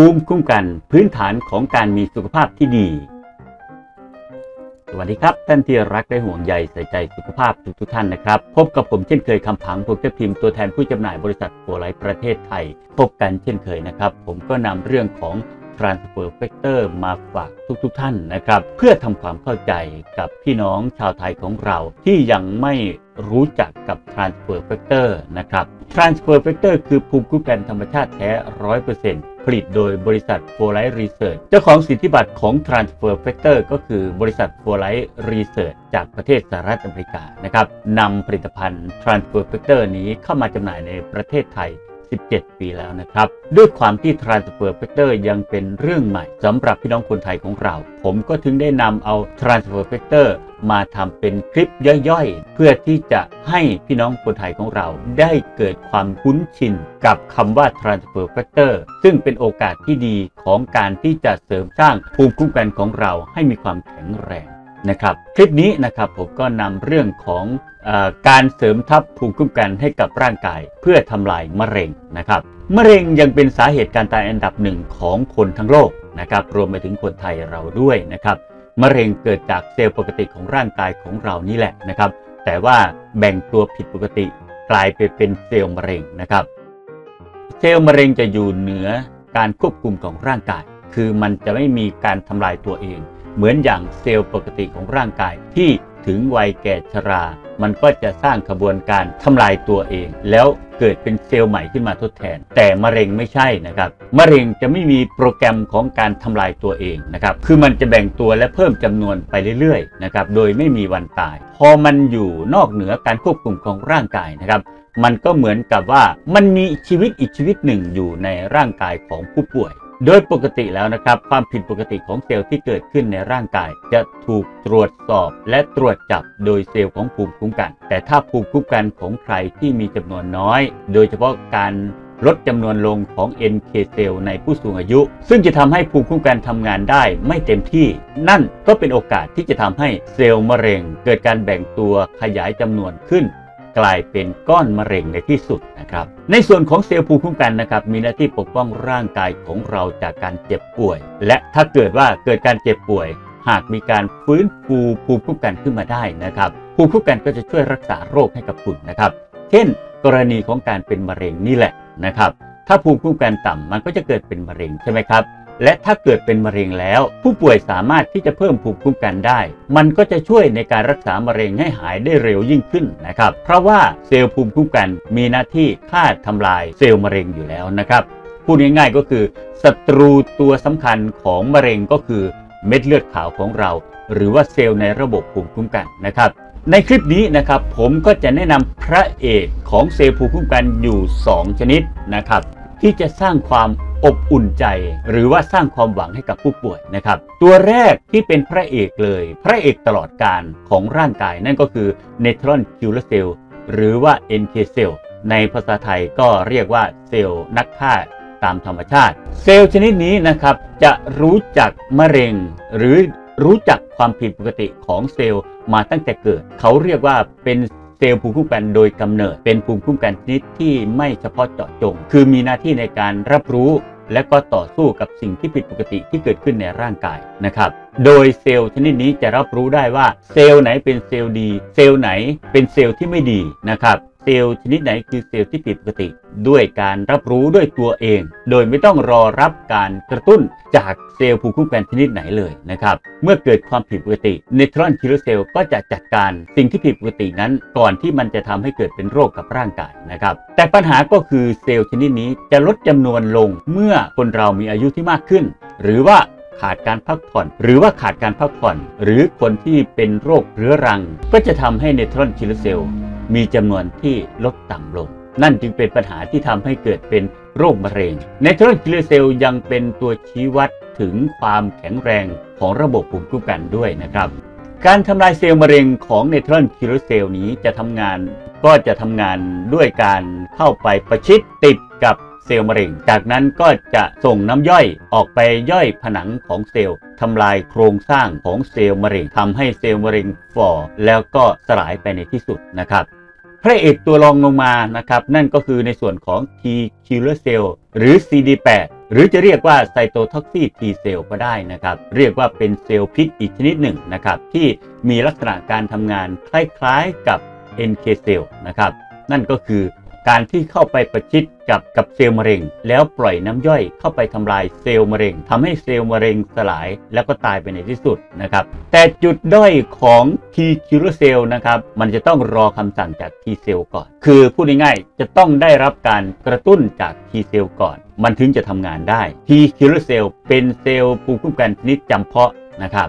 ภูมิคุ้มกันพื้นฐานของการมีสุขภาพที่ดี สวัสดีครับ ท่านที่รักและห่วงใยใส่ใจสุขภาพทุกทท่านนะครับ พบกับผมเช่นเคยคำผังผมจะพิมพ์ตัวแทนผู้จำหน่ายบริษัทโฟไลท์ประเทศไทย พบกันเช่นเคยนะครับ ผมก็นำเรื่องของ Transfer Factor มาฝากทุกๆทท่านนะครับ เพื่อทำความเข้าใจกับพี่น้องชาวไทยของเราที่ยังไม่รู้จักกับ Transfer Factor นะครับ Transfer Factor คือภูมิคุ้มกันธรรมชาติแท้ 100% ลิตโดยบริษัท f o r l i g h t Research เจ้าของสิทธิบัตรของ Transfer Factor ก็คือบริษัท f o r l i g h t Research จากประเทศสหรัฐอเมริกานะครับนำผลิตภัณฑ์ Transfer Factor นี้เข้ามาจำหน่ายในประเทศไทย 17 ปีแล้วนะครับ ด้วยความที่ Transfer Factor ยังเป็นเรื่องใหม่สำหรับพี่น้องคนไทยของเรา ผมก็ถึงได้นำเอา Transfer Factor มาทำเป็นคลิปย่อยๆ เพื่อที่จะให้พี่น้องคนไทยของเราได้เกิดความคุ้นชินกับคำว่า Transfer Factor ซึ่งเป็นโอกาสที่ดีของการที่จะเสริมสร้างภูมิคุ้มกันของเราให้มีความแข็งแรง นะครับคลิปนี้นะครับผมก็นำเรื่องของอการเสริมทัพภูมิคุ้มกันให้กับร่างกาย เพื่อทำลายมะเร็งนะครับมะเร็งยังเป็นสาเหตุการตายอันดับหนึ่งของคนทั้งโลกนะครับรวมไปถึงคนไทยเราด้วยนะครับมะเร็งเกิดจากเซลล์ปกติของร่างกายของเรานี่แหละนะครับแต่ว่าแบ่งตัวผิดปกติกลายไปเป็นเซลล์มะเร็งนะครับ เซลล์มะเร็งจะอยู่เหนือการควบคุมของร่างกาย คือมันจะไม่มีการทำลายตัวเอง เหมือนอย่างเซลล์ปกติของร่างกายที่ถึงวัยแก่ชรา มันก็จะสร้างขบวนการทำลายตัวเอง แล้วเกิดเป็นเซลล์ใหม่ขึ้นมาทดแทน แต่มะเร็งไม่ใช่นะครับมะเร็งจะไม่มีโปรแกรมของการทำลายตัวเองนะครับคือมันจะแบ่งตัวและเพิ่มจำนวนไปเรื่อยๆนะครับโดยไม่มีวันตาย พอมันอยู่นอกเหนือการควบคุมของร่างกายนะครับมันก็เหมือนกับว่ามันมีชีวิตอีกชีวิตหนึ่งอยู่ในร่างกายของผู้ป่วย โดยปกติแล้วนะครับ ความผิดปกติของเซลล์ที่เกิดขึ้นในร่างกาย จะถูกตรวจสอบและตรวจจับโดยเซลล์ของภูมิคุ้มกัน แต่ถ้าภูมิคุ้มกันของใครที่มีจำนวนน้อย โดยเฉพาะการลดจำนวนลงของ NK เซลล์ในผู้สูงอายุ ซึ่งจะทำให้ภูมิคุ้มกันทำงานได้ไม่เต็มที่ นั่นก็เป็นโอกาสที่จะทำให้เซลล์มะเร็ง เกิดการแบ่งตัวขยายจำนวนขึ้น กลายเป็นก้อนมะเร็งในที่สุดนะครับ ในส่วนของเซลล์ภูมิคุ้มกันนะครับ มีหน้าที่ปกป้องร่างกายของเราจากการเจ็บป่วย และถ้าเกิดว่าเกิดการเจ็บป่วย หากมีการฟื้นฟูภูมิคุ้มกันขึ้นมาได้นะครับภูมิคุ้มกันก็จะช่วยรักษาโรคให้กับคุณนะครับ เช่น กรณีของการเป็นมะเร็งนี่แหละนะครับ ถ้าภูมิคุ้มกันต่ำมันก็จะเกิดเป็นมะเร็งใช่ไหมครับ และถ้าเกิดเป็นมะเร็งแล้ว ผู้ป่วยสามารถที่จะเพิ่มภูมิคุ้มกันได้ มันก็จะช่วยในการรักษามะเร็งให้หายได้เร็วยิ่งขึ้นนะครับ เพราะว่าเซลล์ภูมิคุ้มกันมีหน้าที่ฆ่าทำลายเซลล์มะเร็งอยู่แล้วนะครับ พูดง่ายๆก็คือศัตรูตัวสำคัญของมะเร็งก็คือเม็ดเลือดขาวของเรา หรือว่าเซลล์ในระบบภูมิคุ้มกันนะครับในคลิปนี้นะครับผมก็จะแนะนำพระเอกของเซลล์ภูมิคุ้มกันอยู่ 2 ชนิดนะครับ ที่จะสร้างความ อบอุ่นใจ หรือว่าสร้างความหวังให้กับผู้ป่วยนะครับ ตัวแรกที่เป็นพระเอกเลย พระเอกตลอดการของร่างกายนั่นก็คือเนทรอนคิวเลเซลหรือว่า NK เซลในภาษาไทยก็เรียกว่าเซลล์นักฆ่าตามธรรมชาติ เซลล์ชนิดนี้นะครับจะรู้จักมะเร็ง หรือรู้จักความผิดปกติของเซลล์มาตั้งแต่เกิด เขาเรียกว่าเป็น เซลล์ภูมิคุ้มกันโดยกำเนิด เป็นภูมิคุ้มกันชนิดที่ไม่เฉพาะเจาะจง คือมีหน้าที่ในการรับรู้และก็ต่อสู้กับสิ่งที่ผิดปกติที่เกิดขึ้นในร่างกายนะครับ โดยเซลล์ชนิดนี้จะรับรู้ได้ว่าเซลล์ไหนเป็นเซลล์ดี เซลล์ไหนเป็นเซลล์ที่ไม่ดีนะครับ เซลล์ชนิดไหนคือเซลล์ที่ผิดปกติ ด้วยการรับรู้ด้วยตัวเอง โดยไม่ต้องรอรับการกระตุ้นจากเซลล์ภูมิคุ้มกันชนิดไหนเลยนะครับ เมื่อเกิดความผิดปกติ natural killer cell ก็จะจัดการสิ่งที่ผิดปกตินั้น ก่อนที่มันจะทำให้เกิดเป็นโรคกับร่างกายนะครับ แต่ปัญหาก็คือเซลล์ชนิดนี้จะลดจำนวนลงเมื่อคนเรามีอายุที่มากขึ้น หรือว่าขาดการพักผ่อน หรือว่าขาดการพักผ่อน หรือคนที่เป็นโรคเรื้อรัง ก็จะทำให้ natural killer cell มีจำนวนที่ลดต่ำลง นั่นจึงเป็นปัญหาที่ทำให้เกิดเป็นโรคมะเร็ง natural killer cell ยังเป็นตัวชี้วัดถึงความแข็งแรงของระบบภูมิคุ้มกันด้วยนะครับ การทำลายเซลล์มะเร็งของ natural killer cell นี้จะทำงานก็จะทำงานด้วยการเข้าไปประชิดติดกับเซลล์มะเร็ง จากนั้นก็จะส่งน้ำย่อยออกไปย่อยผนังของเซลล์ทำลายโครงสร้างของเซลล์มะเร็งทำให้เซลล์มะเร็งฝ่อแล้วก็สลายไปในที่สุดนะครับ พระเอกตัวรองลงมานะครับ นั่นก็คือในส่วนของ T killer cell หรือ CD8 หรือจะเรียกว่า cytotoxic T cell ก็ได้นะครับ เรียกว่าเป็นเซลล์พิษอีกชนิดหนึ่งนะครับ ที่มีลักษณะการทำงานคล้ายๆกับ NK เซลล์นะครับ นั่นก็คือ การที่เข้าไปประชิดกับกับเซลล์มะเร็ง แล้วปล่อยน้ำย่อยเข้าไปทำลายเซลล์มะเร็งทำให้เซลล์มะเร็งสลายแล้วก็ตายไปในที่สุดนะครับ แต่จุดด้อยของ T killer cell นะครับมันจะต้องรอคำสั่งจาก T cell ก่อน คือพูดง่ายๆจะต้องได้รับการกระตุ้นจาก T cell ก่อน มันถึงจะทำงานได้ T killer cell เป็นเซลล์ภูมิคุ้มกันชนิดจำเพาะนะครับ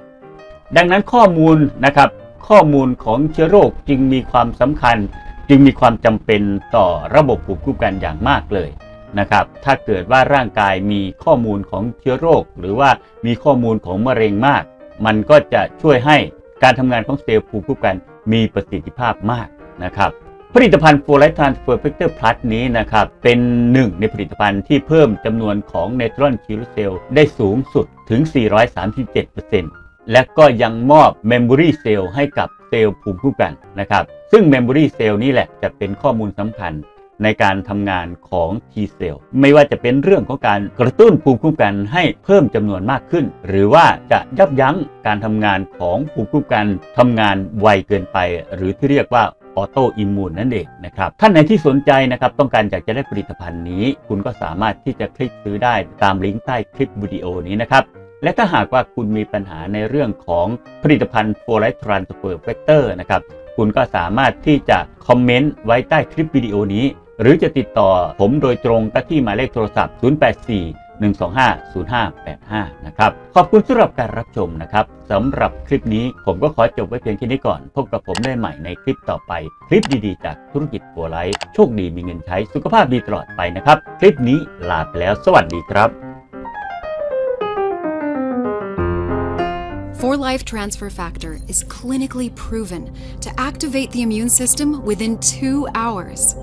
ดังนั้นข้อมูลนะครับข้อมูลของเชื้อโรคจึงมีความสำคัญ จึงมีความจำเป็นต่อระบบภูมิคุ้มกันอย่างมากเลยนะครับ ถ้าเกิดว่าร่างกายมีข้อมูลของเชื้อโรค หรือว่ามีข้อมูลของมะเร็งมาก มันก็จะช่วยให้การทำงานของเซลล์ภูมิคุ้มกันมีประสิทธิภาพมากนะครับผลิตภัณฑ์4Life Transfer Factor Plus นี้นะครับ เป็นหนึ่งในผลิตภัณฑ์ที่เพิ่มจำนวนของ natural killer cell ได้สูงสุดถึง 437% และก็ยังมอบ memory cell ให้กับเซลล์ภูมิคุ้มกันนะครับ ซึ่ง Memory Cell นี่แหละจะเป็นข้อมูลสำคัญในการทำงานของ T Cell ไม่ว่าจะเป็นเรื่องของการกระตุ้นภูมิคุ้มกันให้เพิ่มจำนวนมากขึ้น หรือว่าจะยับยั้งการทำงานของภูมิคุ้มกันทำงานไวเกินไป หรือที่เรียกว่า autoimmune นั่นเองนะครับ ท่านไหนที่สนใจนะครับต้องการอยากจะได้ผลิตภัณฑ์นี้ คุณก็สามารถที่จะคลิกซื้อได้ตามลิงก์ใต้คลิปวิดีโอนี้นะครับ และถ้าหากว่าคุณมีปัญหาในเรื่องของผลิตภัณฑ์ f o r l i g h t Transfer Vector นะครับ คุณก็สามารถที่จะคอมเมนต์ไว้ใต้คลิปวิดีโอนี้ หรือจะติดต่อผมโดยตรงก็ที่หมายเลขโทรศัพท์ 084 125 0585 นะครับ ขอบคุณสำหรับการรับชมนะครับสำหรับคลิปนี้ผมก็ขอจบไว้เพียงแค่นี้ก่อน พบกับผมได้ใหม่ในคลิปต่อไป คลิปดีๆ จากธุรกิจโฟไลท์โชคดีมีเงินใช้สุขภาพดีตลอดไปนะครับ คลิปนี้ลาไปแล้ว สวัสดีครับ 4 Life Transfer Factor is clinically proven to activate the immune system within two hours.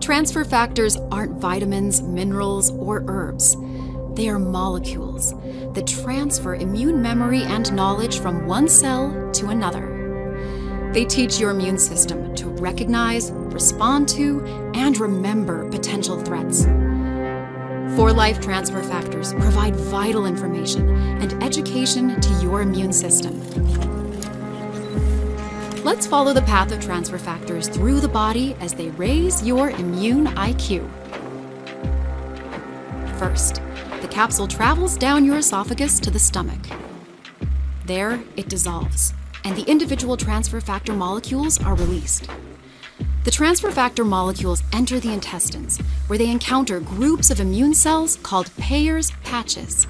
Transfer factors aren't vitamins, minerals, or herbs. They are molecules that transfer immune memory and knowledge from one cell to another. They teach your immune system to recognize, respond to, and remember potential threats. 4 Life Transfer Factors provide vital information and education to your immune system. Let's follow the path of transfer factors through the body as they raise your immune IQ. First, the capsule travels down your esophagus to the stomach. There, it dissolves, and the individual transfer factor molecules are released. The transfer factor molecules enter the intestines, where they encounter groups of immune cells called Peyer's patches.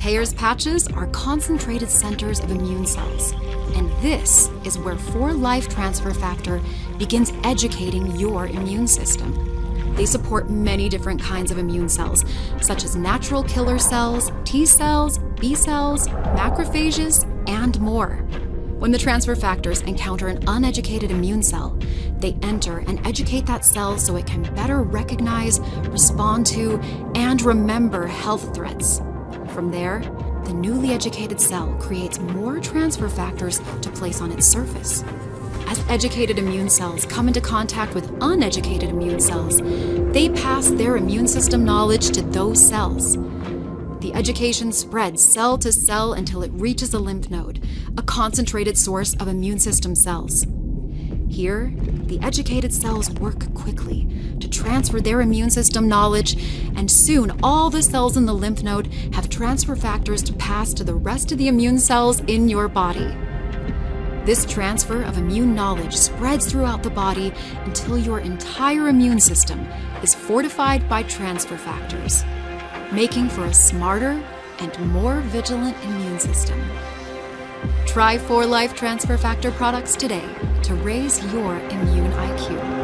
Peyer's patches are concentrated centers of immune cells, and this is where 4 Life Transfer Factor begins educating your immune system. They support many different kinds of immune cells, such as natural killer cells, T cells, B cells, macrophages, and more. When the transfer factors encounter an uneducated immune cell, they enter and educate that cell so it can better recognize, respond to, and remember health threats. From there, the newly educated cell creates more transfer factors to place on its surface. As educated immune cells come into contact with uneducated immune cells, they pass their immune system knowledge to those cells. The education spreads cell to cell until it reaches a lymph node, a concentrated source of immune system cells. Here, the educated cells work quickly to transfer their immune system knowledge, and soon all the cells in the lymph node have transfer factors to pass to the rest of the immune cells in your body. This transfer of immune knowledge spreads throughout the body until your entire immune system is fortified by transfer factors making for a smarter and more vigilant immune system. Try 4 Life Transfer Factor products today to raise your immune IQ.